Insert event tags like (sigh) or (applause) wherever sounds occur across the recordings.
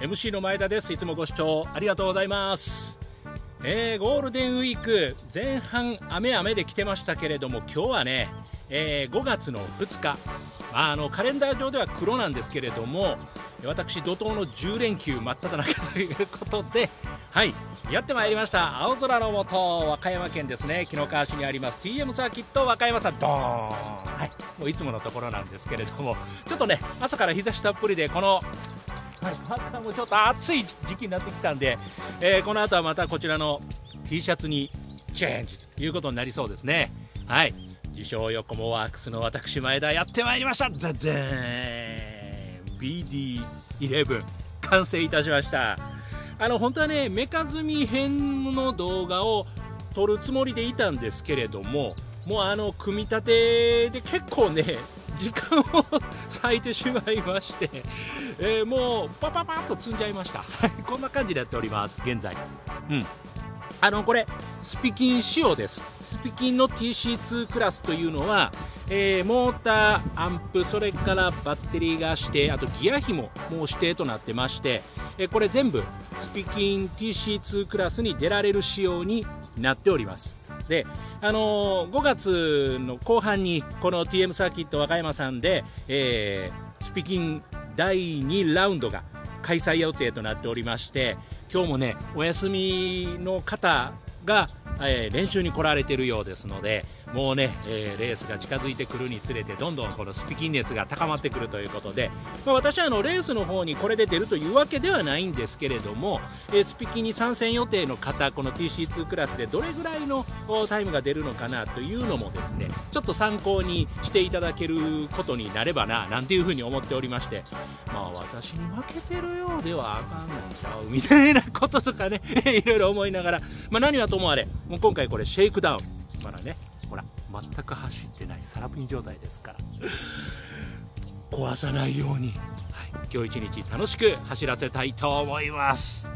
MC の前田です。いつもご視聴ありがとうございます。えー、ゴールデンウィーク前半雨雨で来てましたけれども今日はね、えー、5月の2日あのカレンダー上では黒なんですけれども私怒涛の10連休真っ只中ということではい。やってまいりました。青空の下和歌山県ですね。紀の川市にあります。TM サーキット和歌山さん。ドーン。はい。もういつものところなんですけれども。ちょっとね朝から日差したっぷりでこのはい、パーカーもちょっと暑い時期になってきたんで、えー、この後はまたこちらの T シャツにチェンジということになりそうですね。はい。自称横もワークスの私前田やってまいりました。ダダーン。BD11 完成いたしました。あの本当はねメカ積み編の動画を撮るつもりでいたんですけれどももうあの組み立てで結構ね (laughs) 時間を割いてしまいまして、えー、もうパパパッと積んじゃいました。こんな感じでやっております現在。うん。あのこれスピキン仕様です。スピキンの TC2 クラスというのは、えー、モーターアンプそれからバッテリーが指定あとギア比ももう指定となってまして、えー、これ全部スピキン TC2 クラスに出られる仕様になっております。であのー、5月の後半にこの TM サーキット和歌山さんで、えー、スピキン第2ラウンドが開催予定となっておりまして今日もねお休みの方がえー、練習に来られているようですのでもうね、えー、レースが近づいてくるにつれてどんどんこのスピキン熱が高まってくるということで、まあ、私はあのレースの方にこれで出るというわけではないんですけれども、えー、スピキンに参戦予定の方この TC2 クラスでどれぐらいのタイムが出るのかなというのもですねちょっと参考にしていただけることになればななんていうふうに思っておりましてまあ私に負けてるようではあかんのちゃうみたいなこととかね (laughs) いろいろ思いながら、まあ、何はともあれもう今回これシェイクダウン。まだねほら。全く走ってないサラピン状態ですから。壊さないように、はい、今日一日楽しく走らせたいと思います。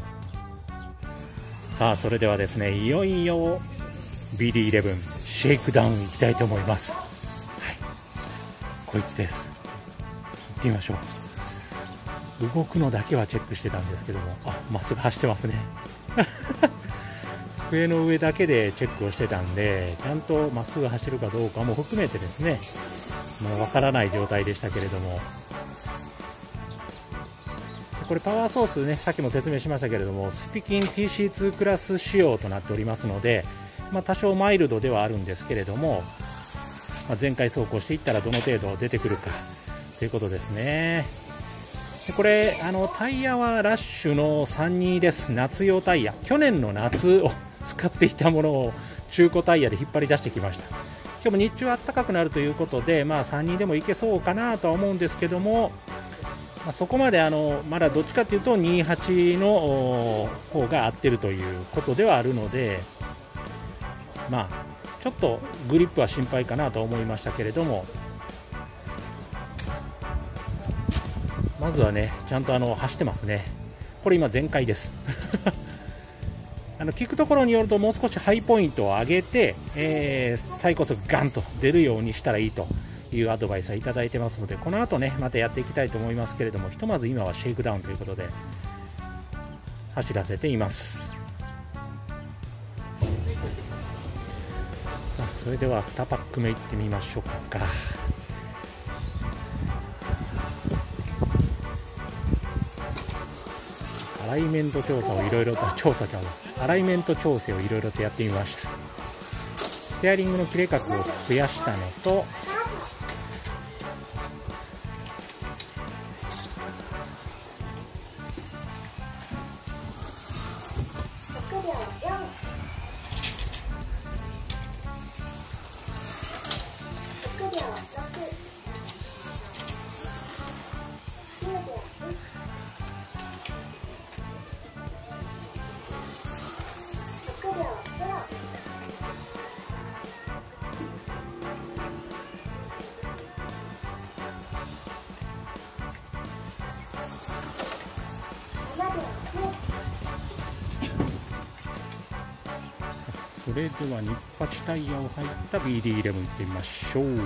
さあそれではですねいよいよ BD11 シェイクダウンいきたいと思います。はい。こいつです。行ってみましょう動くのだけはチェックしてたんですけども。あまっすぐ走ってますね。(laughs) 机の上だけでチェックをしてたんで、ちゃんとまっすぐ走るかどうかも含めてですね、まあ、わからない状態でしたけれども、これパワーソースね、さっきも説明しましたけれども、スピキン TC2 クラス仕様となっておりますので、まあ、多少マイルドではあるんですけれども、まあ、前回走行していったらどの程度出てくるかということですね。でこれあのタイヤはラッシュの32です。夏用タイヤ。去年の夏を使っていたものを中古タイヤで引っ張り出してきました。今日も日中暖かくなるということで、まあ、3人でもいけそうかなとは思うんですけども、まあ、そこまであのまだどっちかというと28の方が合ってるということではあるので、まあ、ちょっとグリップは心配かなと思いましたけれどもまずはねちゃんとあの走ってますね。これ今全開です。(laughs) あの聞くところによるともう少しハイポイントを上げて、えー、最高速ガンと出るようにしたらいいというアドバイスはいただいてますのでこの後ねまたやっていきたいと思いますけれどもひとまず今はシェイクダウンということで走らせています。さあそれでは2パック目いってみましょうか。アライメント調査をいろいろと調査ちゃうアライメント調整をいろいろとやってみました。ステアリングの切れ角を増やしたのとそれではニッパチタイヤを入った BD11 行ってみましょう。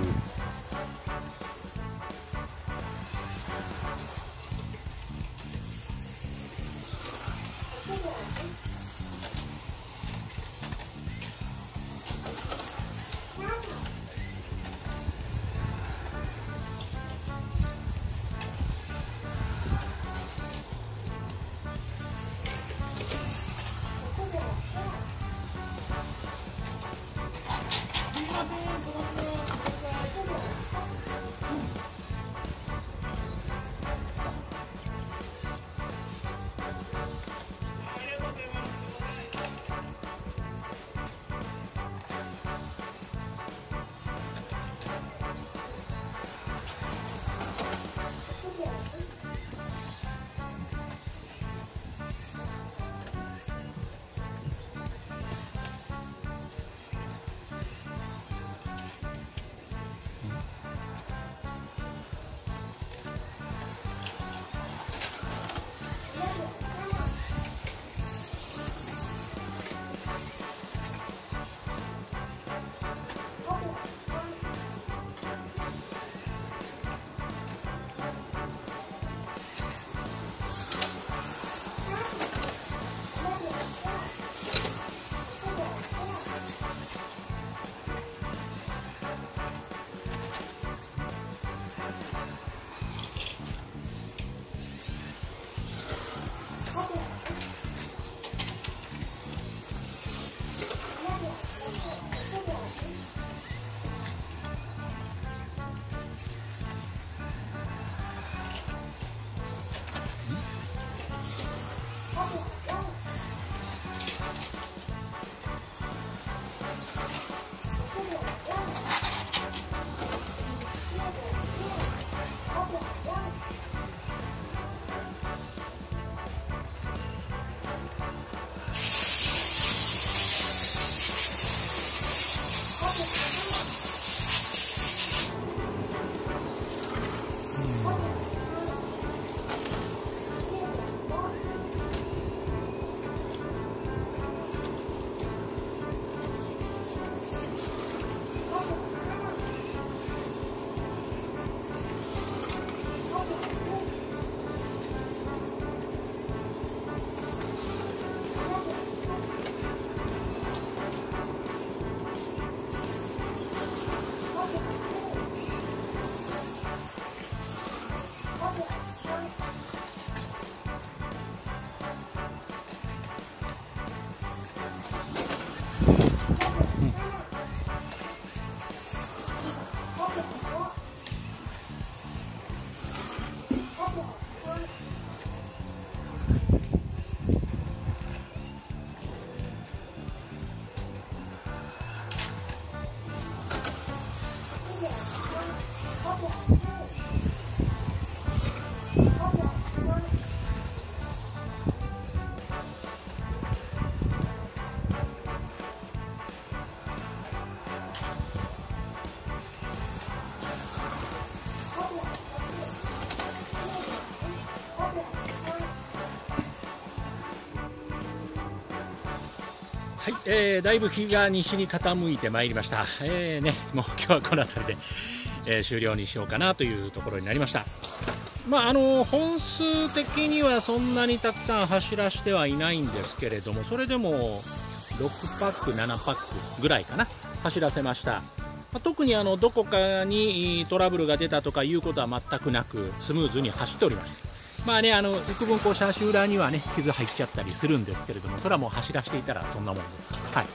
はい、えー、だいぶ日が西に傾いてまいりました。えー、ね、もう今日はこの辺りで、えー、終了にしようかなというところになりました。まあ、あの本数的にはそんなにたくさん走らしてはいないんですけれども、それでも6パック、7パックぐらいかな、走らせました。ま、特にあのどこかにトラブルが出たとかいうことは全くなく、スムーズに走っておりました。まあね、あの幾分こうシャーシ裏にはね傷入っちゃったりするんですけれども、それはもう走らせていたらそんなもんです。はい。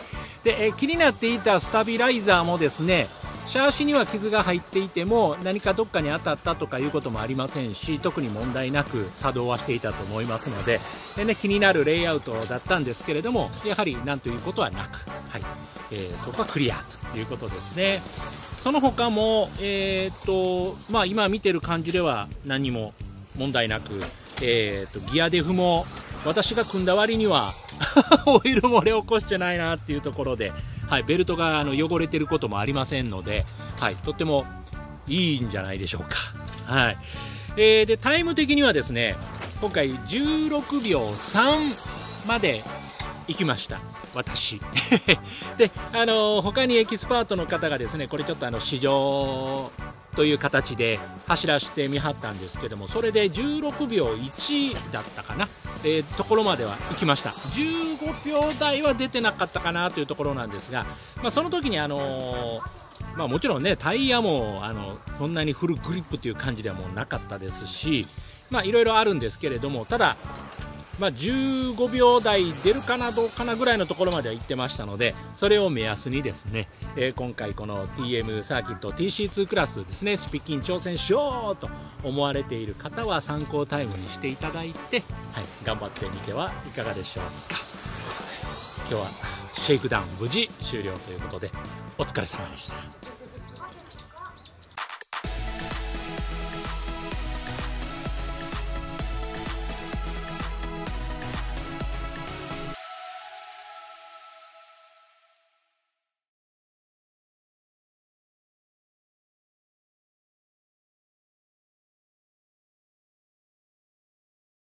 で、え気になっていたスタビライザーもですね、シャーシには傷が入っていても何かどっかに当たったとかいうこともありませんし特に問題なく作動はしていたと思いますのでで、ね、気になるレイアウトだったんですけれどもやはりなんということはなく、はいえー、そこはクリアということですねその他も、えー、っとまあ、今見てる感じでは何も問題なく、えーと、ギアデフも私が組んだ割には (laughs) オイル漏れ起こしてないなっていうところで、はい、ベルトがあの汚れてることもありませんので、はい、とってもいいんじゃないでしょうか。はいえー、でタイム的にはですね今回16秒3まで行きました。私 (laughs) であの他にエキスパートの方がですねこれちょっとあの試乗という形で走らせてみはったんですけどもそれで16秒1だったかな、えー、ところまでは行きました。15秒台は出てなかったかなというところなんですが、まあ、その時にあのーまあ、もちろんねタイヤもあのそんなにフルグリップという感じではもうなかったですしいろいろあるんですけれどもただまあ、15秒台出るかなどうかなぐらいのところまでは行ってましたのでそれを目安にですね、えー、今回この TM サーキット TC2 クラスですねスピッキン挑戦しようと思われている方は参考タイムにしていただいて、はい、頑張ってみてはいかがでしょうか今日はシェイクダウン無事終了ということでお疲れ様でした。